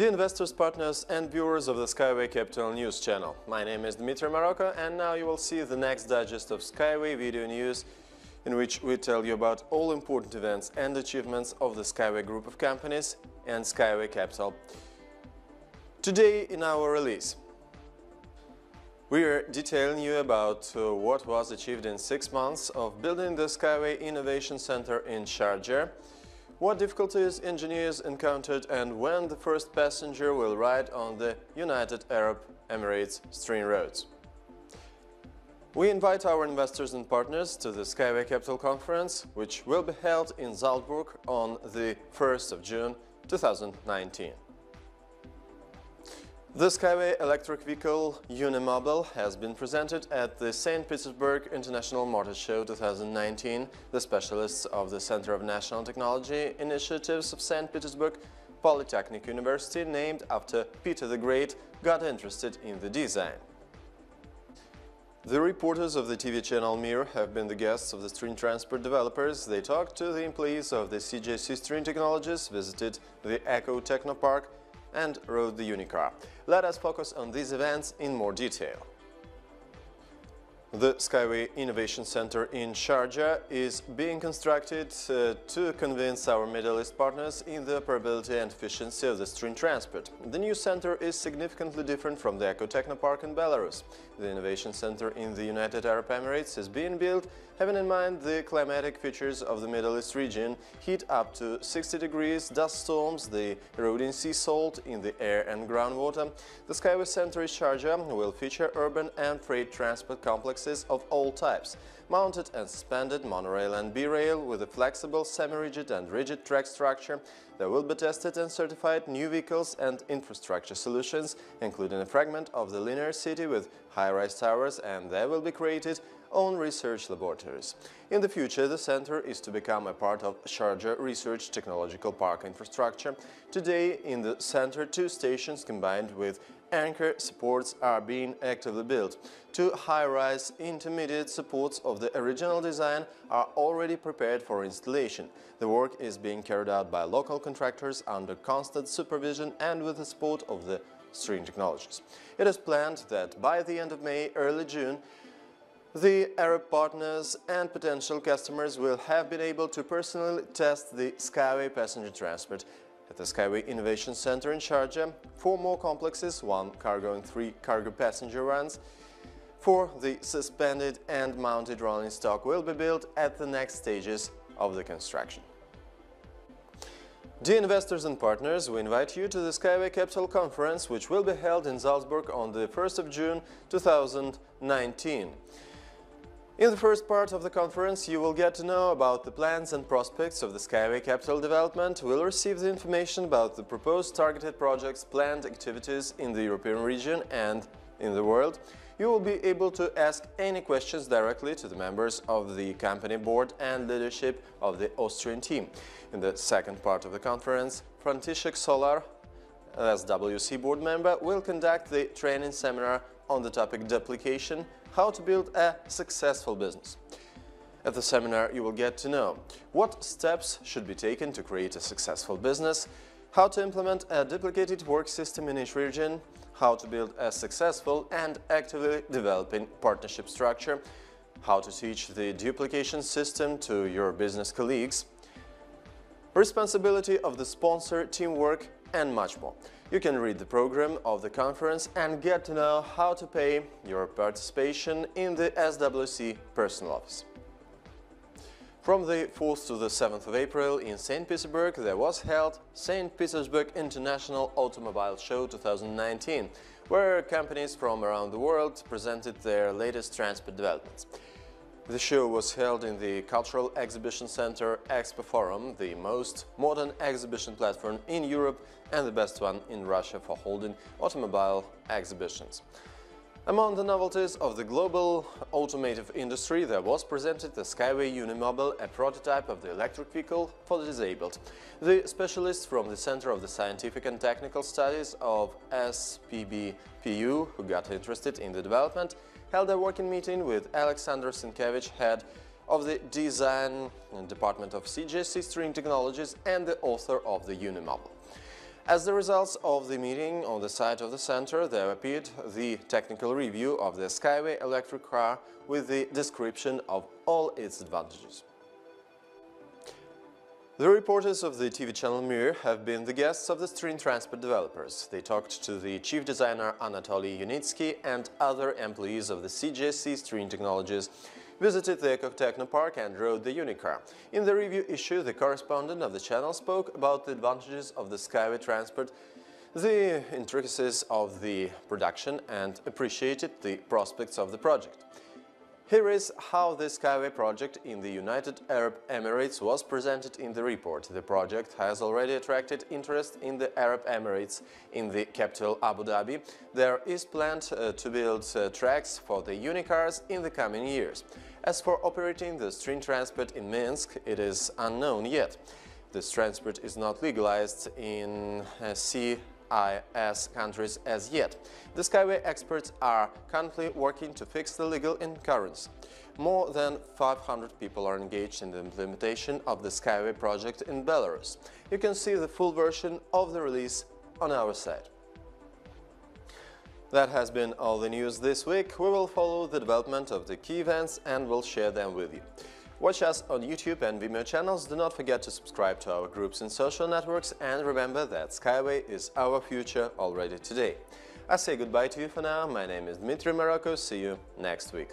Dear investors, partners and viewers of the Skyway Capital News channel, my name is Dmitry Maroko and now you will see the next digest of Skyway video news in which we tell you about all important events and achievements of the Skyway group of companies and Skyway Capital. Today in our release, we are detailing you about uh, what was achieved in six months of building the Skyway Innovation Center in Sharjah, what difficulties engineers encountered and when the first passenger will ride on the United Arab Emirates String roads. We invite our investors and partners to the Skyway Capital Conference, which will be held in Salzburg on the 1st of June 2019. The Skyway electric vehicle Unimobile has been presented at the St. Petersburg International Motor Show 2019. The specialists of the Center of National Technology Initiatives of St. Petersburg Polytechnic University, named after Peter the Great, got interested in the design. The reporters of the TV channel Mir have been the guests of the string transport developers. They talked to the employees of the CJC String Technologies, visited the Eco Technopark and rode the Unicar. Let us focus on these events in more detail. The Skyway Innovation Center in Sharjah is being constructed uh, to convince our Middle East partners in the operability and efficiency of the string transport. The new center is significantly different from the Eco Technopark in Belarus. The Innovation Center in the United Arab Emirates is being built having in mind the climatic features of the Middle East region, heat up to 60 degrees, dust storms, the eroding sea salt in the air and groundwater. The Skyway Center in Sharjah will feature urban and freight transport of all types, mounted and suspended monorail and B-rail with a flexible, semi-rigid and rigid track structure. There will be tested and certified new vehicles and infrastructure solutions, including a fragment of the linear city with high-rise towers and there will be created own research laboratories. In the future, the center is to become a part of Sharjah Research Technological Park infrastructure. Today, in the center, two stations combined with anchor supports are being actively built. Two high-rise intermediate supports of the original design are already prepared for installation. The work is being carried out by local contractors under constant supervision and with the support of the String Technologies. It is planned that by the end of May, early June, the Arab partners and potential customers will have been able to personally test the Skyway passenger transport at the Skyway Innovation Center in Sharjah, four more complexes, one cargo and three cargo passenger runs, for the suspended and mounted rolling stock will be built at the next stages of the construction. Dear investors and partners, we invite you to the Skyway Capital Conference, which will be held in Salzburg on the 1st of June 2019. In the first part of the conference, you will get to know about the plans and prospects of the Skyway Capital Development, will receive the information about the proposed targeted projects, planned activities in the European region and in the world. You will be able to ask any questions directly to the members of the company board and leadership of the Austrian team. In the second part of the conference, František Solar, as WC board member, will conduct the training seminar on the topic duplication, how to build a successful business. At the seminar you will get to know what steps should be taken to create a successful business, how to implement a duplicated work system in each region, how to build a successful and actively developing partnership structure, how to teach the duplication system to your business colleagues, responsibility of the sponsor, teamwork and much more. You can read the program of the conference and get to know how to pay your participation in the SWC personal office. From the 4th to the 7th of April in St. Petersburg there was held St. Petersburg International Automobile Show 2019, where companies from around the world presented their latest transport developments. The show was held in the Cultural Exhibition Center Expo Forum, the most modern exhibition platform in Europe and the best one in Russia for holding automobile exhibitions. Among the novelties of the global automotive industry, there was presented the Skyway Unimobile, a prototype of the electric vehicle for the disabled. The specialists from the Center of the Scientific and Technical Studies of SPBPU, who got interested in the development, held a working meeting with Alexander Sienkiewicz, head of the Design Department of CJC String Technologies and the author of the Unimobile. As the results of the meeting on the site of the center, there appeared the technical review of the Skyway electric car with the description of all its advantages. The reporters of the TV channel Mir have been the guests of the String Transport developers. They talked to the chief designer Anatoly Unitsky and other employees of the CJSC String Technologies, visited the Ecotechnopark and rode the Unicar. In the review issue, the correspondent of the channel spoke about the advantages of the Skyway transport, the intricacies of the production and appreciated the prospects of the project. Here is how the Skyway project in the United Arab Emirates was presented in the report. The project has already attracted interest in the Arab Emirates. In the capital Abu Dhabi, there is planned uh, to build uh, tracks for the Unicars in the coming years. As for operating the string transport in Minsk, it is unknown yet. This transport is not legalized in uh, CIS countries as yet. The Skyway experts are currently working to fix the legal incurrence. More than 500 people are engaged in the implementation of the Skyway project in Belarus. You can see the full version of the release on our site. That has been all the news this week. We will follow the development of the key events and will share them with you. Watch us on YouTube and Vimeo channels. Do not forget to subscribe to our groups in social networks and remember that Skyway is our future already today. I say goodbye to you for now. My name is Dmitry Morocco. See you next week.